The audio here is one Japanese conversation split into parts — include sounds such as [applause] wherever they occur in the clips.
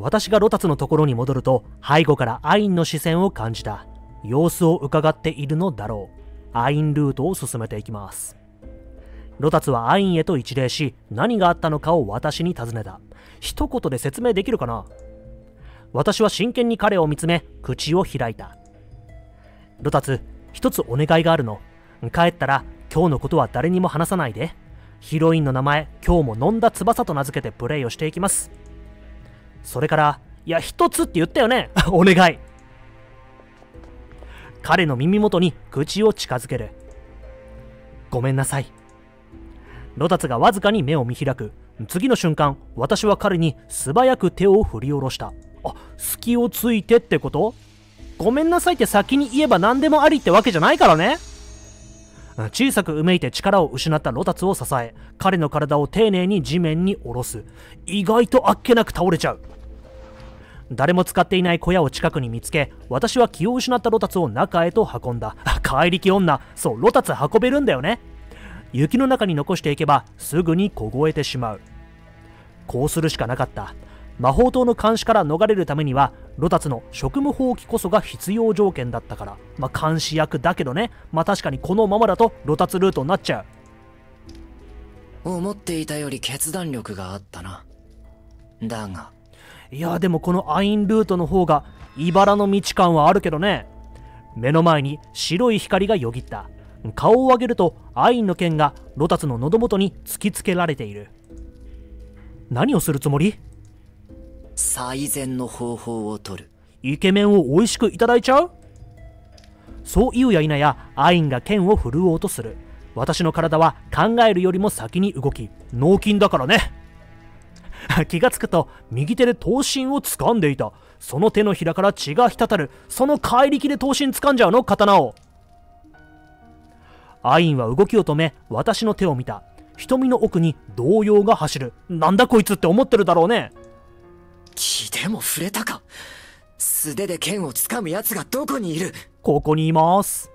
私がロタツのところに戻ると背後からアインの視線を感じた。様子を伺っているのだろう。アインルートを進めていきます。ロタツはアインへと一礼し何があったのかを私に尋ねた。一言で説明できるかな？私は真剣に彼を見つめ口を開いた。ロタツ一つお願いがあるの。帰ったら今日のことは誰にも話さないで。ヒロインの名前今日も飲んだ翼と名付けてプレイをしていきます。それからいや一つって言ったよね。[laughs] お願い。彼の耳元に口を近づける。ごめんなさい。ロタツがわずかに目を見開く。次の瞬間私は彼に素早く手を振り下ろした。あ隙をついてってこと？ごめんなさいって先に言えば何でもありってわけじゃないからね。小さくうめいて力を失ったロタツを支え彼の体を丁寧に地面に下ろす。意外とあっけなく倒れちゃう。誰も使っていない小屋を近くに見つけ私は気を失ったロタツを中へと運んだ。怪力女。そうロタツ運べるんだよね。雪の中に残していけばすぐに凍えてしまう。こうするしかなかった。魔法塔の監視から逃れるためにはロタツの職務放棄こそが必要条件だったから。まあ監視役だけどね。まあ確かにこのままだとロタツルートになっちゃう。思っていたより決断力があったな。だが。いやでもこのアインルートの方が茨の道感はあるけどね。目の前に白い光がよぎった。顔を上げるとアインの剣がロタツの喉元に突きつけられている。何をするつもり？最善の方法を取る。イケメンを美味しくいただいちゃう？そう言うや否やアインが剣を振るおうとする。私の体は考えるよりも先に動き脳筋だからね。[laughs] 気がつくと右手で刀身を掴んでいた。その手のひらから血が滴る。その怪力で刀身掴んじゃうの？刀を。アインは動きを止め私の手を見た。瞳の奥に動揺が走る。なんだこいつって思ってるだろうね。気でも触れたか。素手で剣を掴む奴がどこにいる？ここにいます。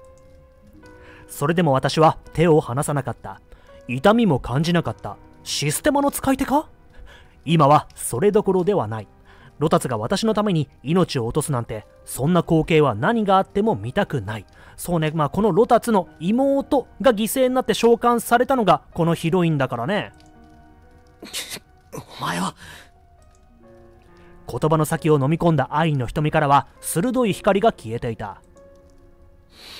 それでも私は手を離さなかった。痛みも感じなかった。システマの使い手か？今はそれどころではない。ロタツが私のために命を落とすなんてそんな光景は何があっても見たくない。そうね。まあこのロタツの妹が犠牲になって召喚されたのがこのヒロインだからね。[laughs] お前は言葉の先を飲み込んだ愛の瞳からは鋭い光が消えていた。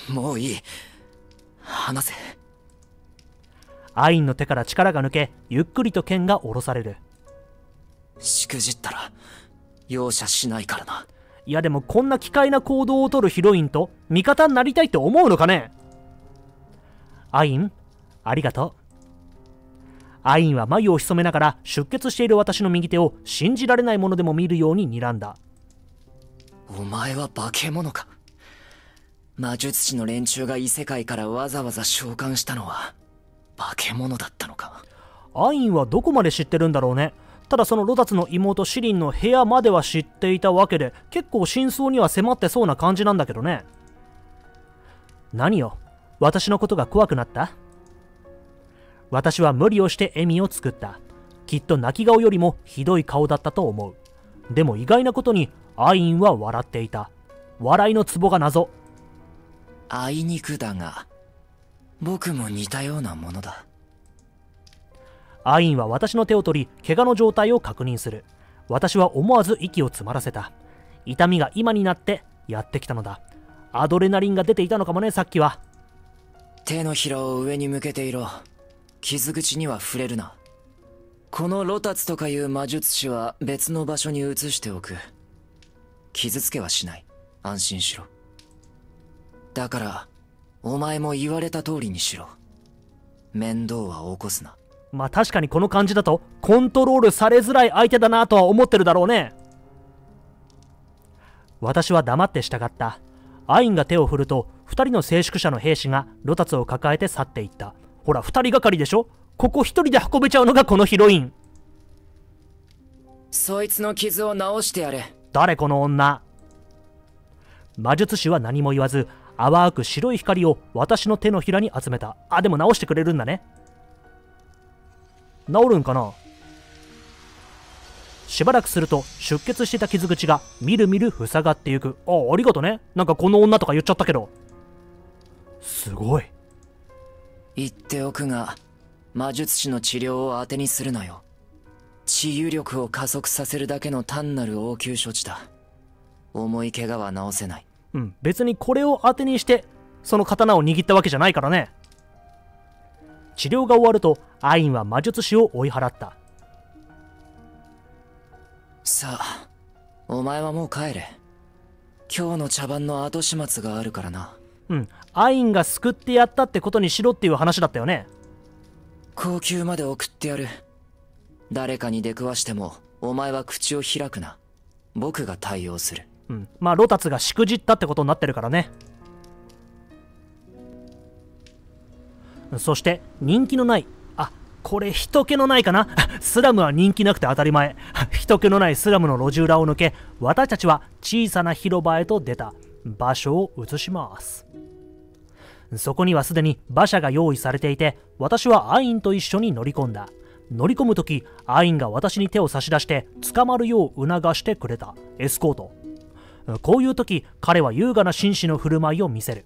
もういい。話せ。アインの手から力が抜けゆっくりと剣が下ろされる。しくじったら容赦しないからな。いやでもこんな奇怪な行動をとるヒロインと味方になりたいって思うのかね？アインありがとうアインは眉を潜めながら出血している私の右手を信じられないものでも見るように睨んだ。お前は化け物か。魔術師の連中が異世界からわざわざ召喚したのは化け物だったのか。アインはどこまで知ってるんだろうね。ただそのロタツの妹シリンの部屋までは知っていたわけで結構真相には迫ってそうな感じなんだけどね。何よ？私のことが怖くなった？私は無理をして笑みを作った。きっと泣き顔よりもひどい顔だったと思う。でも意外なことにアインは笑っていた。笑いのツボが謎。あいにくだが僕も似たようなものだ。アインは私の手を取り怪我の状態を確認する。私は思わず息を詰まらせた。痛みが今になってやってきたのだ。アドレナリンが出ていたのかもねさっきは。手のひらを上に向けていろ傷口には触れるな。このロタツとかいう魔術師は別の場所に移しておく。傷つけはしない。安心しろ。だからお前も言われた通りにしろ。面倒は起こすな。まあ確かにこの感じだとコントロールされづらい相手だなとは思ってるだろうね。私は黙って従った。アインが手を振ると2人の静粛者の兵士がロタツを抱えて去っていった。ほら2人がかりでしょ？ここ1人で運べちゃうのがこのヒロイン。そいつの傷を治してやれ。誰この女？魔術師は何も言わず淡く白い光を私の手のひらに集めた。あでも直してくれるんだね。治るんかな？しばらくすると出血してた傷口がみるみる塞がっていく。あありがとね。なんかこの女とか言っちゃったけど。すごい言っておくが魔術師の治療を当てにするなよ。治癒力を加速させるだけの単なる応急処置だ。重い怪我は治せない。うん。別にこれを当てにしてその刀を握ったわけじゃないからね。治療が終わるとアインは魔術師を追い払った。さあお前はもう帰れ。今日の茶番の後始末があるからな。うんアインが救ってやったってことにしろっていう話だったよね。高級まで送ってやる。誰かに出くわしてもお前は口を開くな。僕が対応する。うん。まあロタツがしくじったってことになってるからね。そして人気のないあこれ人気のないかな？[laughs] スラムは人気なくて当たり前。[laughs] 人気のないスラムの路地裏を抜け私たちは小さな広場へと出た。場所を移しますそこにはすでに馬車が用意されていて私はアインと一緒に乗り込んだ。乗り込む時アインが私に手を差し出して捕まるよう促してくれた。エスコート。こういう時彼は優雅な紳士の振る舞いを見せる。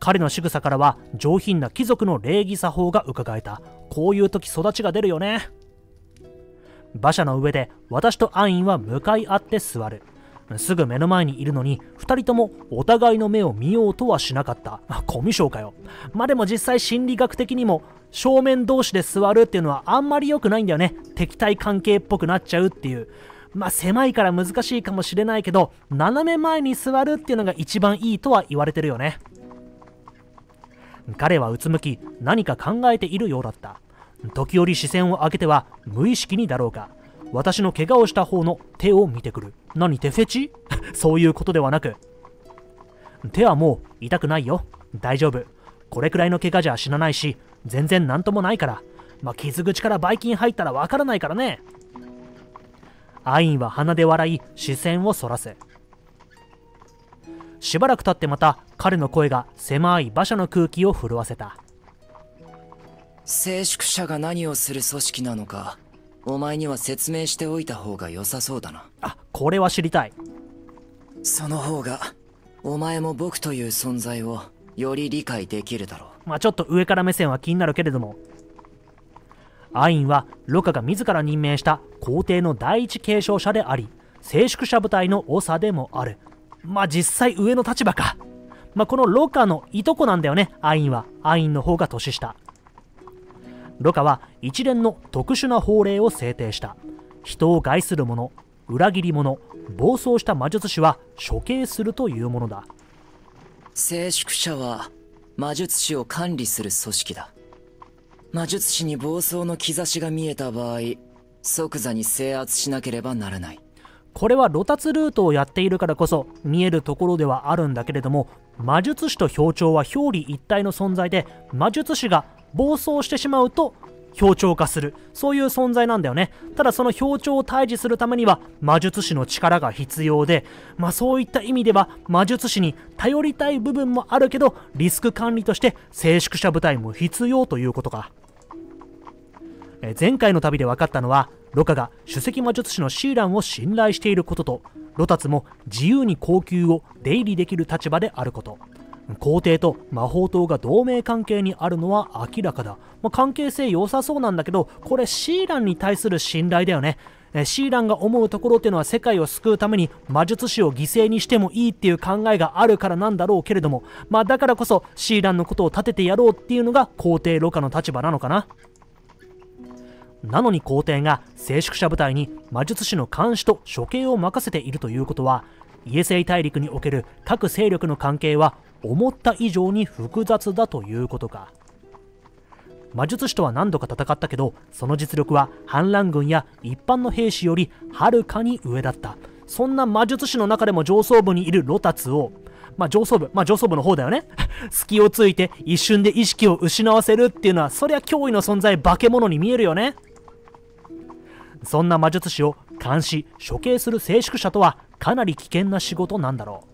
彼の仕草からは上品な貴族の礼儀作法が伺えた。こういう時育ちが出るよね。馬車の上で私とアインは向かい合って座る。すぐ目の前にいるのに2人ともお互いの目を見ようとはしなかった。コミュ障かよ。まあでも実際心理学的にも正面同士で座るっていうのはあんまり良くないんだよね。敵対関係っぽくなっちゃうっていう。まあ狭いから難しいかもしれないけど斜め前に座るっていうのが一番いいとは言われてるよね。彼はうつむき何か考えているようだった。時折視線を上げては無意識にだろうか。私の怪我をした方の手を見てくる。何手フェチ？[laughs] そういうことではなく。手はもう痛くないよ。大丈夫。これくらいの怪我じゃ死なないし全然何ともないから。まあ、傷口からばい菌入ったらわからないからね。アインは鼻で笑い視線をそらせ。しばらく経ってまた彼の声が狭い馬車の空気を震わせた。静粛者が何をする組織なのか。お前には説明しておいた方が良さそうだな。あこれは知りたい。その方がお前も僕という存在をより理解できるだろまあちょっと上から目線は気になるけれども。アインはロカが自ら任命した皇帝の第一継承者であり静粛者部隊の長でもある。まあ実際上の立場か。まあこのロカのいとこなんだよねアインは。アインの方が年下ロカは一連の特殊な法令を制定した。人を害する者裏切り者暴走した魔術師は処刑するというものだ。静粛者は魔術師を管理する組織だ。魔術師に暴走の兆しが見えた場合即座に制圧しなければならない。これは露達ルートをやっているからこそ見えるところではあるんだけれども魔術師と表長は表裏一体の存在で魔術師が暴走してしまうと表長化する。そういう存在なんだよね。ただその表長を退治するためには魔術師の力が必要でまあそういった意味では魔術師に頼りたい部分もあるけどリスク管理として静粛者部隊も必要ということか。え前回の旅で分かったのはロカが首席魔術師のシーランを信頼していることとロタツも自由に高級を出入りできる立場であること。皇帝と魔法党が同盟関係にあるのは明らかだ、まあ、関係性良さそうなんだけどこれシーランに対する信頼だよね。シーランが思うところっていうのは世界を救うために魔術師を犠牲にしてもいいっていう考えがあるからなんだろうけれども。まあだからこそシーランのことを立ててやろうっていうのが皇帝ロカの立場なのかな。なのに皇帝が静粛者部隊に魔術師の監視と処刑を任せているということはイエセイ大陸における各勢力の関係は思った以上に複雑だということか魔術師とは何度か戦ったけどその実力は反乱軍や一般の兵士よりはるかに上だったそんな魔術師の中でも上層部にいるロタツをまあ上層部、まあ上層部の方だよね。[laughs] 隙をついて一瞬で意識を失わせるっていうのは、そりゃ脅威の存在、化け物に見えるよね。そんな魔術師を監視処刑する静粛者とはかなり危険な仕事なんだろ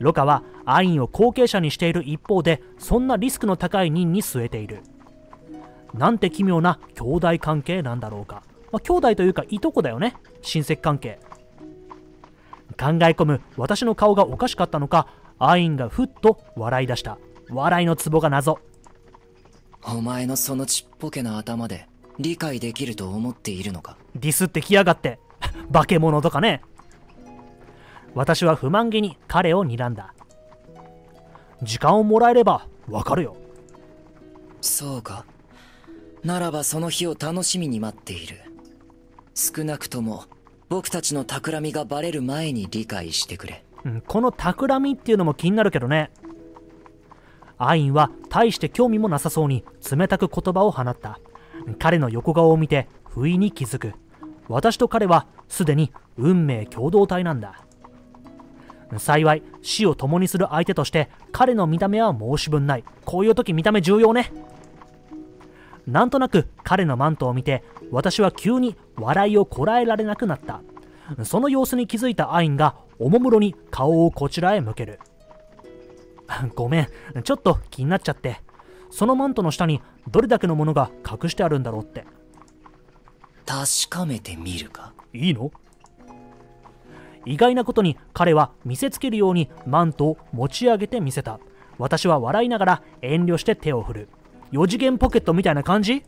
うロカはアインを後継者にしている一方でそんなリスクの高い任に据えている。なんて奇妙な兄弟関係なんだろうか。まあ、兄弟というかいとこだよね。親戚関係。考え込む私の顔がおかしかったのかアインがふっと笑い出した。笑いのツボが謎。お前のそのちっぽけな頭で理解できると思っているのか？ディスってきやがって。[laughs] 化け物とかね。私は不満げに彼を睨んだ時間をもらえればわかるよ。そうか。ならばその日を楽しみに待っている。少なくとも僕たちの企みがバレる前に理解してくれ、うん、この企みっていうのも気になるけどね。アインは大して興味もなさそうに冷たく言葉を放った。彼の横顔を見て不意に気づく。私と彼はすでに運命共同体なんだ幸い死を共にする相手として彼の見た目は申し分ない。こういう時見た目重要ね。なんとなく彼のマントを見て私は急に笑いをこらえられなくなった。その様子に気づいたアインがおもむろに顔をこちらへ向ける。[laughs] ごめんちょっと気になっちゃって。そのマントの下にどれだけのものが隠してあるんだろうって。確かめてみるか？いいの？意外なことに彼は見せつけるようにマントを持ち上げてみせた。私は笑いながら遠慮して手を振る。4次元ポケットみたいな感じ？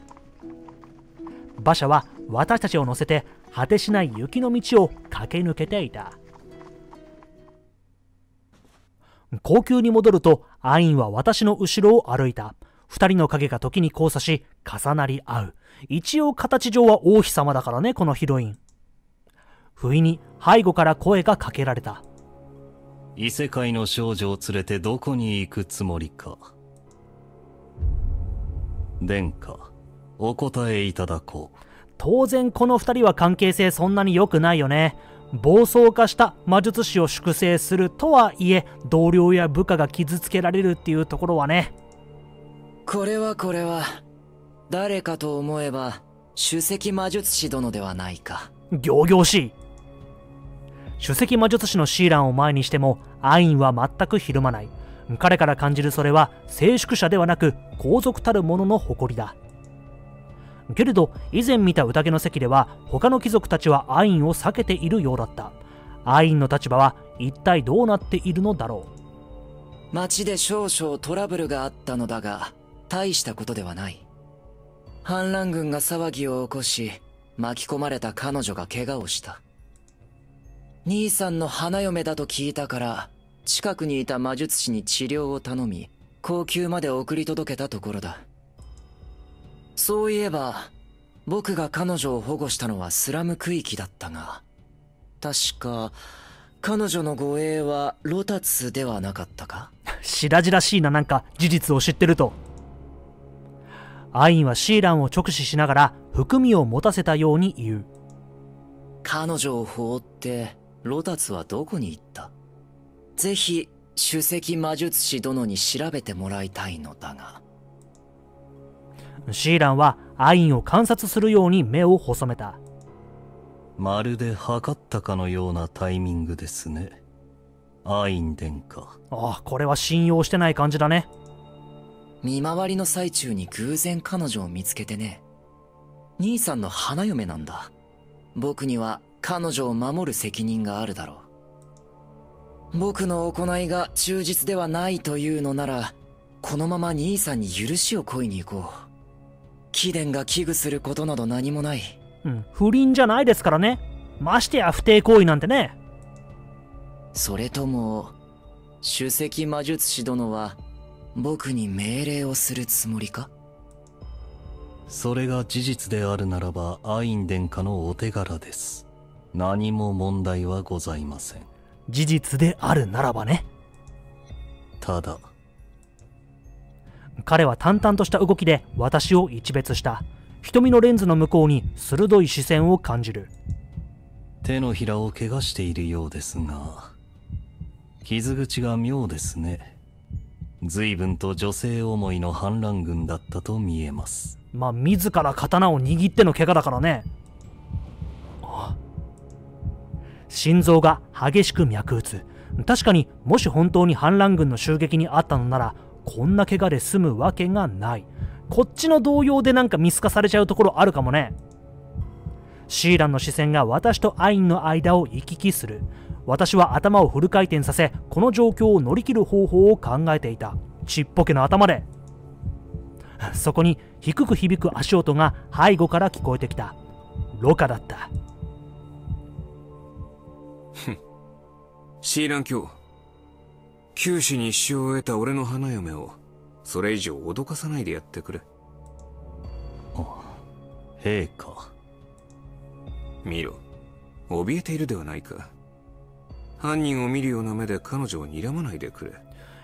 馬車は私たちを乗せて果てしない雪の道を駆け抜けていた。高級に戻るとアインは私の後ろを歩いた。二人の影が時に交差し重なり合う。一応形上は王妃様だからねこのヒロイン。不意に背後から声がかけられた。異世界の少女を連れてどこに行くつもりか。殿下お答えいただこう。当然この2人は関係性そんなに良くないよね。暴走化した魔術師を粛清するとはいえ同僚や部下が傷つけられるっていうところはね。これはこれは誰かと思えば首席魔術師殿ではないか。仰々しい首席魔術師のシーランを前にしてもアインは全くひるまない。彼から感じるそれは静粛者ではなく皇族たる者の誇りだ。けれど以前見た宴の席では他の貴族たちはアインを避けているようだった。アインの立場は一体どうなっているのだろう。町で少々トラブルがあったのだが大したことではない。反乱軍が騒ぎを起こし巻き込まれた彼女が怪我をした。兄さんの花嫁だと聞いたから近くにいた魔術師に治療を頼み高級まで送り届けたところだ。そういえば僕が彼女を保護したのはスラム区域だったが確か彼女の護衛はロタツではなかったか？[laughs] 白々しいななんか事実を知ってると。アインはシーランを直視しながら含みを持たせたように言う。彼女を放ってロタツはどこに行った？ぜひ首席魔術師殿に調べてもらいたいのだが。シーランはアインを観察するように目を細めた。まるで測ったかのようなタイミングですね。アイン殿下。ああこれは信用してない感じだね。見回りの最中に偶然彼女を見つけてね。兄さんの花嫁なんだ。僕には彼女を守る責任があるだろう。僕の行いが忠実ではないというのならこのまま兄さんに許しを請いに行こう。貴殿が危惧することなど何もない。うん不倫じゃないですからね。ましてや不貞行為なんてね。それとも首席魔術師殿は僕に命令をするつもりか？それが事実であるならばアイン殿下のお手柄です何も問題はございません。事実であるならばね。ただ彼は淡々とした動きで私を一別した。瞳のレンズの向こうに鋭い視線を感じる。手のひらを怪我しているようですが傷口が妙ですね。随分と女性思いの反乱軍だったと見えます。まあ自ら刀を握っての怪我だからね心臓が激しく脈打つ。確かにもし本当に反乱軍の襲撃にあったのならこんな怪我で済むわけがない。こっちの動揺でなんか見透かされちゃうところあるかもね。シーランの視線が私とアインの間を行き来する。私は頭をフル回転させこの状況を乗り切る方法を考えていた。ちっぽけな頭で。そこに低く響く足音が背後から聞こえてきた。ロカだった。シーラン教九死に一生を得た俺の花嫁をそれ以上脅かさないでやってくれ。陛下。見ろ。怯えているではないか。犯人を見るような目で彼女を睨まないでくれ。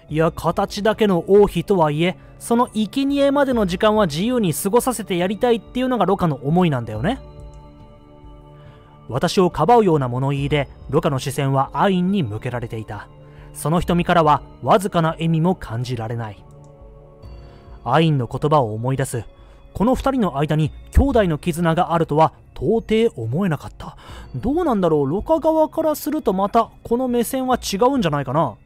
いや形だけの王妃とはいえその生贄までの時間は自由に過ごさせてやりたいっていうのがロカの思いなんだよね私をかばうような物言いでロカの視線はアインに向けられていた。その瞳からはわずかな笑みも感じられない。アインの言葉を思い出す。この二人の間に兄弟の絆があるとは到底思えなかった。どうなんだろうロカ側からするとまたこの目線は違うんじゃないかな。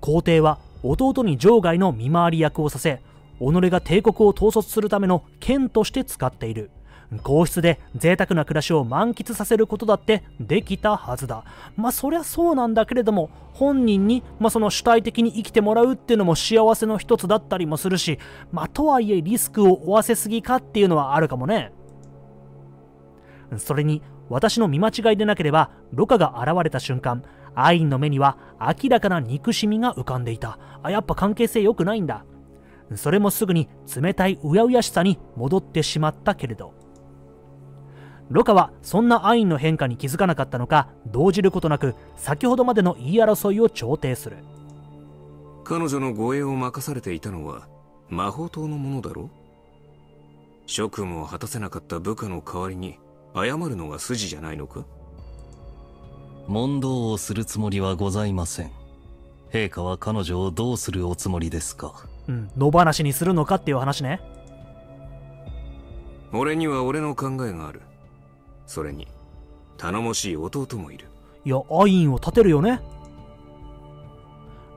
皇帝は弟に場外の見回り役をさせ己が帝国を統率するための剣として使っている。皇室で贅沢な暮らしを満喫させることだってできたはずだ。まあそりゃそうなんだけれども本人に、まあ、その主体的に生きてもらうっていうのも幸せの一つだったりもするしまあとはいえリスクを負わせすぎかっていうのはあるかもね。それに私の見間違いでなければロカが現れた瞬間アインの目には明らかな憎しみが浮かんでいた。あやっぱ関係性良くないんだ。それもすぐに冷たいうやうやしさに戻ってしまったけれど。ロカはそんなアインの変化に気づかなかったのか動じることなく先ほどまでの言い争いを調停する。彼女の護衛を任されていたのは魔法党のものだろ職務を果たせなかった部下の代わりに謝るのが筋じゃないのか？問答をするつもりはございません。陛下は彼女をどうするおつもりですか？うん。野放しにするのかっていう話ね。俺には俺の考えがあるそれに頼もしい弟もいる。いやアインを立てるよね。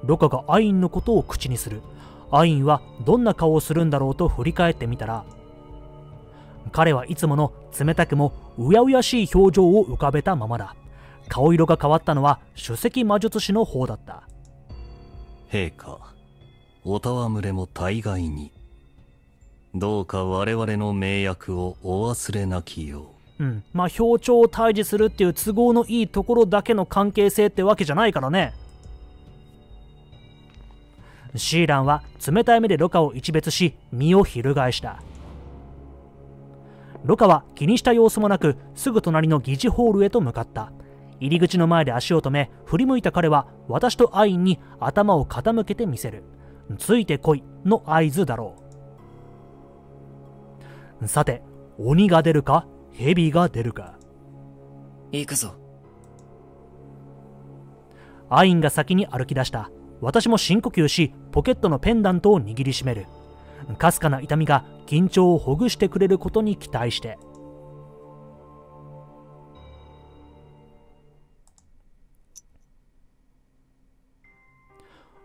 ロカがアインのことを口にする。アインはどんな顔をするんだろうと振り返ってみたら彼はいつもの冷たくもうやうやしい表情を浮かべたままだ。顔色が変わったのは首席魔術師の方だった。陛下お戯れも大概に。どうか我々の名役をお忘れなきよううん。まあ表彰を退治するっていう都合のいいところだけの関係性ってわけじゃないからね。シーランは冷たい目でロカを一別し身を翻した。ロカは気にした様子もなくすぐ隣の議事ホールへと向かった。入り口の前で足を止め振り向いた彼は私とアインに頭を傾けてみせる。ついてこいの合図だろう。さて鬼が出るか？蛇が出るか。行くぞ。アインが先に歩き出した。私も深呼吸しポケットのペンダントを握りしめる。かすかな痛みが緊張をほぐしてくれることに期待して。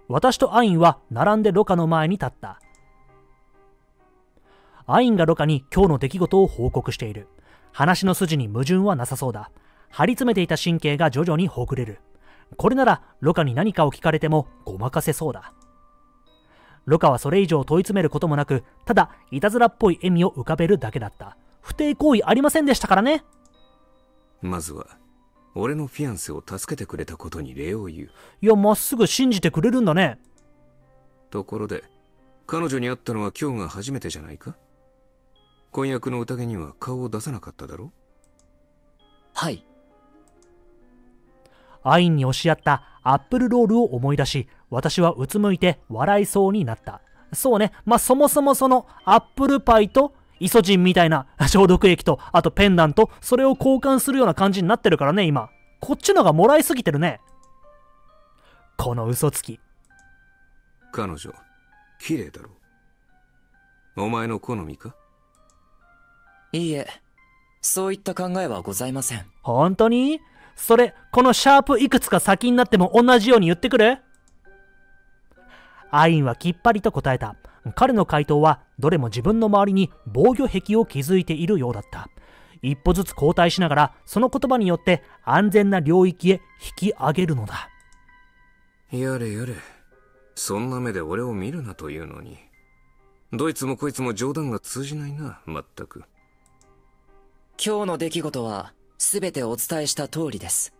私とアインは並んでロカの前に立った。アインがロカに今日の出来事を報告している話の筋に矛盾はなさそうだ。張り詰めていた神経が徐々にほぐれる。これならロカに何かを聞かれてもごまかせそうだ。ロカはそれ以上問い詰めることもなくただいたずらっぽい笑みを浮かべるだけだった。不貞行為ありませんでしたからね。まずは俺のフィアンセを助けてくれたことに礼を言う。いやまっすぐ信じてくれるんだね。ところで彼女に会ったのは今日が初めてじゃないか？婚約の宴には顔を出さなかっただろ？はい。アインに押し合ったアップルロールを思い出し私はうつむいて笑いそうになった。そうね。まあそもそもそのアップルパイとイソジンみたいな [laughs] 消毒液とあとペンダントそれを交換するような感じになってるからね今。こっちのがもらいすぎてるね。この嘘つき。彼女綺麗だろ？お前の好みか？いいえ。そういった考えはございません。本当に？それこのシャープいくつか先になっても同じように言ってくれアインはきっぱりと答えた。彼の回答はどれも自分の周りに防御壁を築いているようだった。一歩ずつ後退しながらその言葉によって安全な領域へ引き上げるのだ。やれやれ。そんな目で俺を見るなというのに。どいつもこいつも冗談が通じないなまったく今日の出来事は全てお伝えした通りです。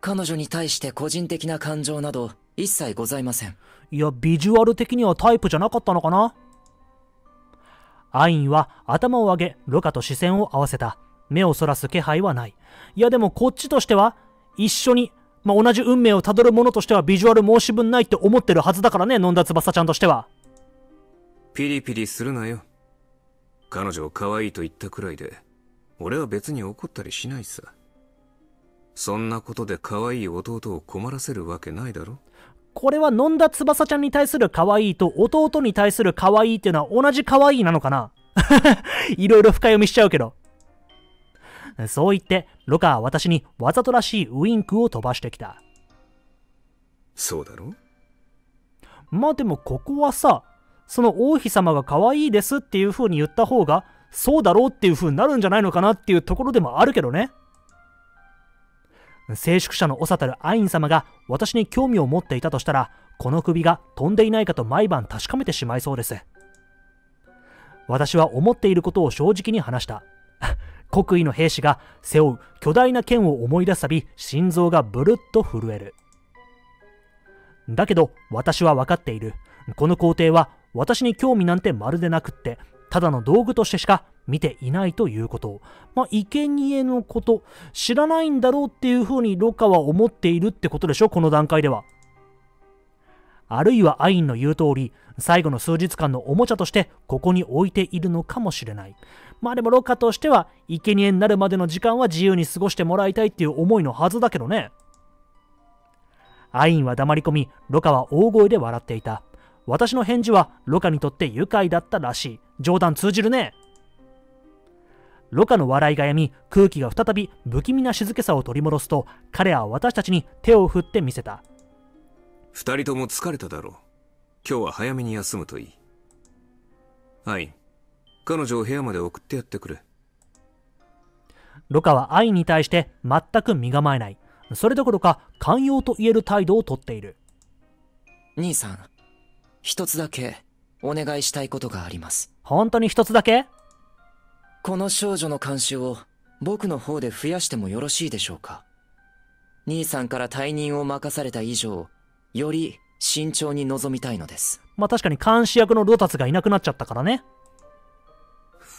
彼女に対して個人的な感情など一切ございません。いやビジュアル的にはタイプじゃなかったのかな？アインは頭を上げロカと視線を合わせた。目をそらす気配はない。いやでもこっちとしては一緒に、まあ、同じ運命をたどる者としてはビジュアル申し分ないって思ってるはずだからね飲んだ翼ちゃんとしては。ピリピリするなよ。彼女を可愛いと言ったくらいで俺は別に怒ったりしないさそんなことで可愛い弟を困らせるわけないだろこれは飲んだ翼ちゃんに対する可愛いと弟に対する可愛いっていうのは同じ可愛いなのかな？[laughs] いろいろ深読みしちゃうけど。そう言って、ロカは私にわざとらしいウインクを飛ばしてきた。そうだろ？まあでもここはさ、その王妃様が可愛いですっていう風に言った方が、そうだろうっていう風になるんじゃないのかなっていうところでもあるけどね。静粛者の長たるアイン様が私に興味を持っていたとしたら、この首が飛んでいないかと毎晩確かめてしまいそうです。私は思っていることを正直に話した。[laughs] 国威の兵士が背負う巨大な剣を思い出すたび、心臓がブルッと震える。だけど、私は分かっている。この皇帝は私に興味なんてまるでなくって、ただの道具としてしか見ていないということ、まあ、生贄のこと、知らないんだろうっていうふうにロカは思っているってことでしょ、この段階では。あるいはアインの言う通り、最後の数日間のおもちゃとしてここに置いているのかもしれない。まあでもロカとしては、生贄になるまでの時間は自由に過ごしてもらいたいっていう思いのはずだけどね。アインは黙り込み、ロカは大声で笑っていた。私の返事はロカにとって愉快だったらしい。冗談通じるね。ロカの笑いがやみ、空気が再び不気味な静けさを取り戻すと、彼は私たちに手を振ってみせた。二人とも疲れただろう。今日は早めに休むといい。アイン、彼女を部屋まで送ってやってくれ。ロカはアインに対して全く身構えない。それどころか寛容と言える態度をとっている。兄さん、一つだけお願いしたいことがあります。本当に一つだけ？この少女の監視を僕の方で増やしてもよろしいでしょうか？兄さんから退任を任された以上、より慎重に臨みたいのです。まあ確かに監視役のロタツがいなくなっちゃったからね。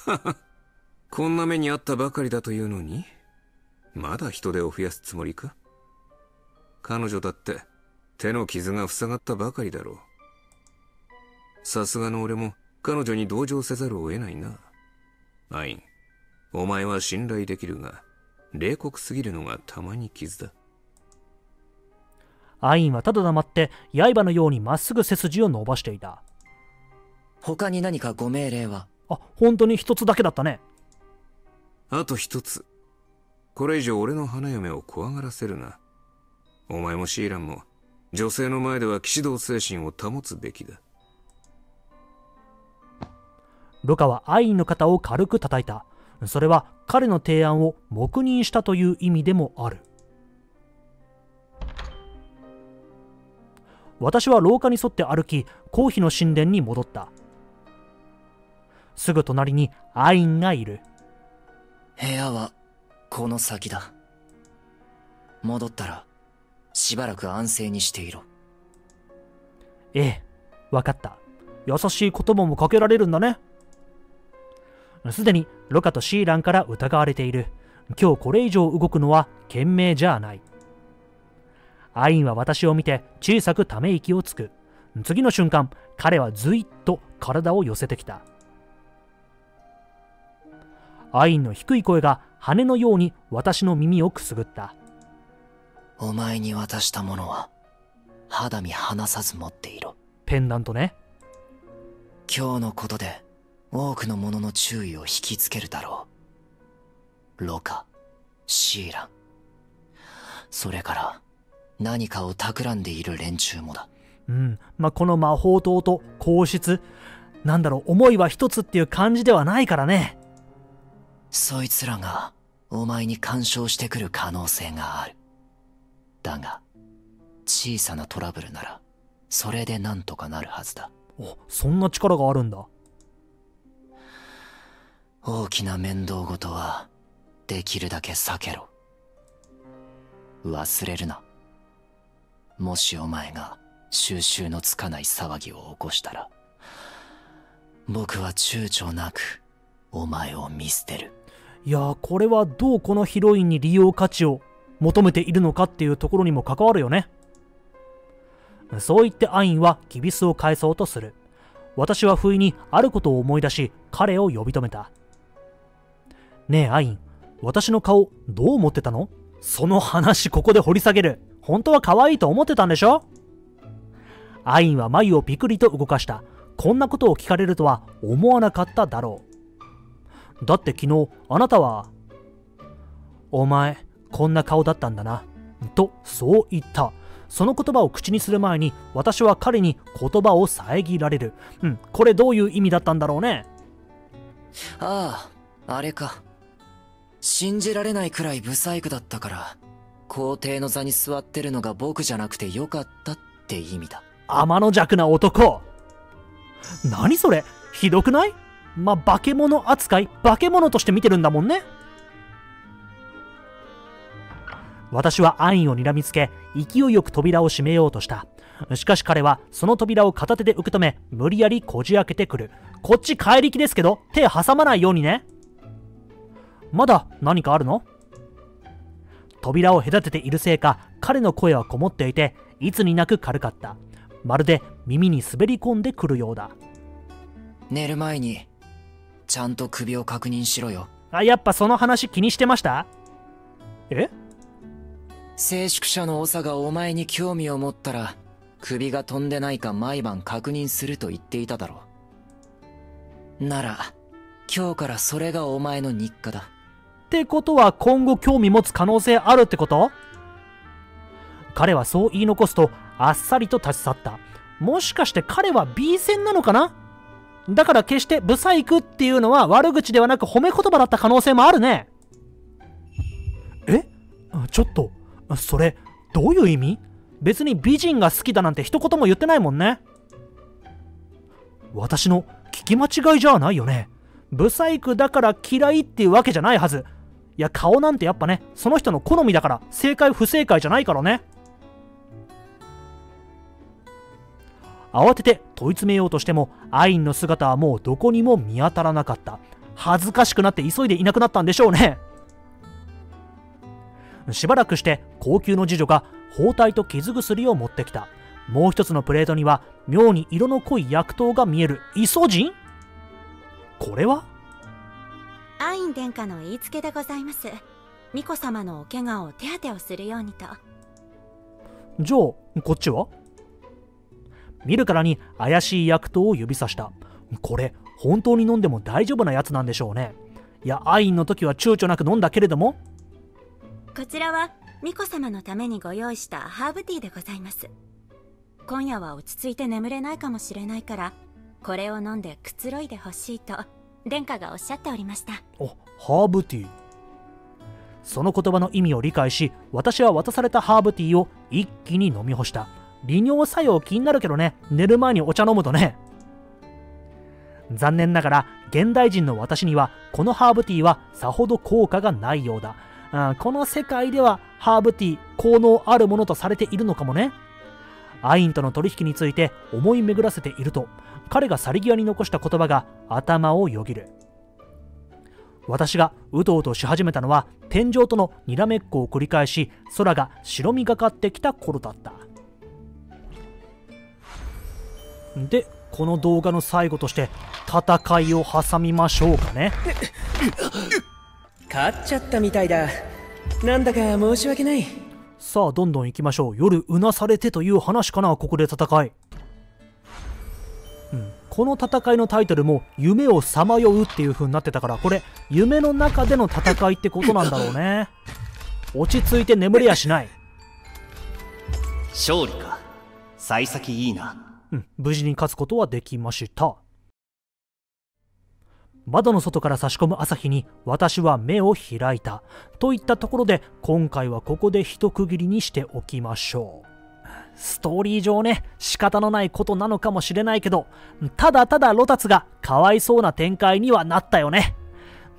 [laughs] こんな目にあったばかりだというのに、まだ人手を増やすつもりか？彼女だって手の傷が塞がったばかりだろう。さすがの俺も彼女に同情せざるを得ないな。アイン、お前は信頼できるが、冷酷すぎるのがたまに傷だ。アインはただ黙って刃のようにまっすぐ背筋を伸ばしていた。他に何かご命令は？あ、本当に一つだけだったね。あと一つ。これ以上俺の花嫁を怖がらせるな。お前もシーランも、女性の前では騎士道精神を保つべきだ。ルカはアインの肩を軽く叩いた。それは彼の提案を黙認したという意味でもある。私は廊下に沿って歩き、皇妃の神殿に戻った。すぐ隣にアインがいる。部屋はこの先だ。戻ったらしばらく安静にしていろ。ええ、わかった。優しい言葉もかけられるんだね。すでにロカとシーランから疑われている。今日これ以上動くのは賢明じゃない。アインは私を見て小さくため息をつく。次の瞬間、彼はずいっと体を寄せてきた。アインの低い声が羽のように私の耳をくすぐった。お前に渡したものは肌身離さず持っていろ。ペンダントね。今日のことで多くの者の注意を引きつけるだろう。ロカ、シーラン。それから、何かを企んでいる連中もだ。うん。まあ、この魔法刀と皇室、なんだろう、思いは一つっていう感じではないからね。そいつらがお前に干渉してくる可能性がある。だが、小さなトラブルなら、それでなんとかなるはずだ。おそんな力があるんだ大きな面倒事は、できるだけ避けろ。忘れるな。もしお前が収拾のつかない騒ぎを起こしたら、僕は躊躇なくお前を見捨てる。いやこれはどうこのヒロインに利用価値を求めているのかっていうところにも関わるよねそう言ってアインはギビスを返そうとする私は不意にあることを思い出し彼を呼び止めたねえアイン。私の顔どう思ってたの？その話ここで掘り下げる。本当は可愛いと思ってたんでしょ？アインは眉をピクリと動かした。こんなことを聞かれるとは思わなかっただろう。だって昨日あなたはお前こんな顔だったんだな。とそう言った。その言葉を口にする前に私は彼に言葉を遮られる。うんこれどういう意味だったんだろうね？ああ、あれか。信じられないくらいブサイクだったから、皇帝の座に座ってるのが僕じゃなくてよかったって意味だ。天の弱な男。何それ？ひどくない？まあ、化け物扱い？化け物として見てるんだもんね。私はアインを睨みつけ勢いよく扉を閉めようとした。しかし彼はその扉を片手で受け止め無理やりこじ開けてくる。こっち怪力ですけど手挟まないようにね。まだ何かあるの？扉を隔てているせいか彼の声はこもっていていつになく軽かったまるで耳に滑り込んでくるようだ寝る前に、ちゃんと首を確認しろよ。あやっぱその話気にしてました？え？静粛者の長がお前に興味を持ったら、首が飛んでないか毎晩確認すると言っていただろう。なら、今日からそれがお前の日課だ。ってことは今後興味持つ可能性あるってこと？彼はそう言い残すとあっさりと立ち去った。もしかして彼は B 戦なのかな？だから決してブサイクっていうのは悪口ではなく褒め言葉だった可能性もあるね。え？ちょっとそれどういう意味？別に美人が好きだなんて一言も言ってないもんね。私の聞き間違いじゃないよねブサイクだから嫌いっていうわけじゃないはず。いや顔なんてやっぱねその人の好みだから正解不正解じゃないからね。慌てて問い詰めようとしてもアインの姿はもうどこにも見当たらなかった。恥ずかしくなって急いでいなくなったんでしょうね。しばらくして高級の次女が包帯と傷薬を持ってきた。もう一つのプレートには妙に色の濃い薬湯が見える。イソジン？これは？アイン殿下の言いつけでございます。巫女様のお怪我を手当てをするようにと。じゃあこっちは？見るからに怪しい薬湯を指さした。これ本当に飲んでも大丈夫なやつなんでしょうね。いやアインの時は躊躇なく飲んだけれども。こちらは巫女様のためにご用意したハーブティーでございます。今夜は落ち着いて眠れないかもしれないからこれを飲んでくつろいでほしいと殿下がおっしゃっておりました。おハーブティー。その言葉の意味を理解し私は渡されたハーブティーを一気に飲み干した。利尿作用気になるけどね。寝る前にお茶飲むとね。残念ながら現代人の私にはこのハーブティーはさほど効果がないようだ。あこの世界ではハーブティー効能あるものとされているのかもね。アインとの取引について思い巡らせていると。彼が去り際に残した言葉が頭をよぎる。私がうとうとし始めたのは天井とのにらめっこを繰り返し空が白みがかってきた頃だった。でこの動画の最後として戦いを挟みましょうかね。[coughs] 勝っちゃったみたいだ。なんだか申し訳ない。さあどんどん行きましょう。夜うなされてという話かなここで戦い、うん、この戦いのタイトルも夢をさまようっていう風になってたからこれ夢の中での戦いってことなんだろうね。[laughs] 落ち着いて眠れやしない、勝利か。幸先いいな。うん、無事に勝つことはできました。窓の外から差し込む朝日に私は目を開いた。といったところで今回はここで一区切りにしておきましょう。ストーリー上ね、仕方のないことなのかもしれないけど、ただただロタツがかわいそうな展開にはなったよね。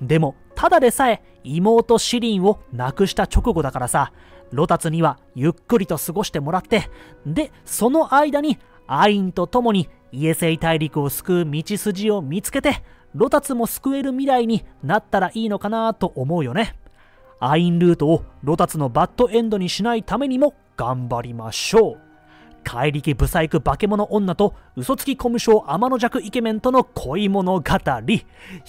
でも、ただでさえ妹シリンを亡くした直後だからさ、ロタツにはゆっくりと過ごしてもらって、で、その間にアインと共にイエセイ大陸を救う道筋を見つけて、ロタツも救える未来になったらいいのかなと思うよね。アインルートをロタツのバッドエンドにしないためにも頑張りましょう。怪力ブサイク化け物女と嘘つきコムショ天の弱イケメンとの恋物語。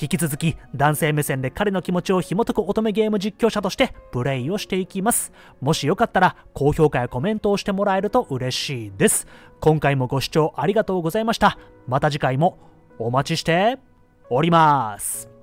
引き続き男性目線で彼の気持ちを紐解く乙女ゲーム実況者としてプレイをしていきます。もしよかったら高評価やコメントをしてもらえると嬉しいです。今回もご視聴ありがとうございました。また次回もお待ちしております。